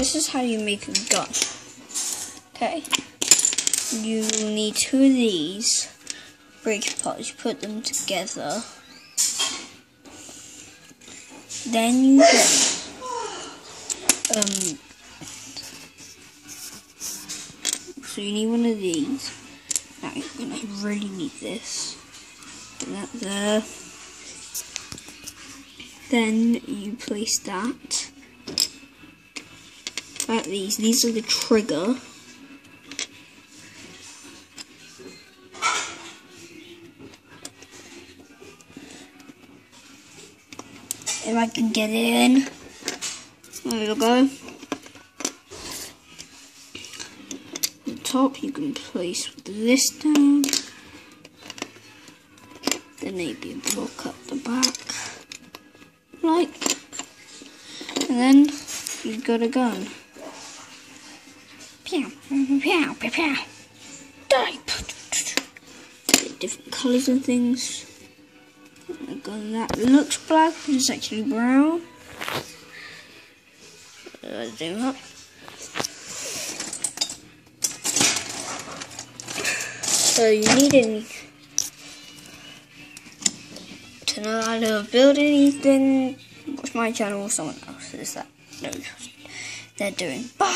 this is how you make a gun. Okay. You need two of these break parts. You put them together. Then you get um. So you need one of these. Now gonna really need this. Put that there. Then you place that. Like these. These are the trigger. If I can get in. There we go. The top you can place with this down. Then maybe block up the back. Like. And then you've got a gun. Pew, pew, pew. Die. Different colours and things. Gun that looks black, but it's actually brown. Zoom up. So you need any to know how to build anything. Watch my channel or someone else's that knows they're doing. Bye.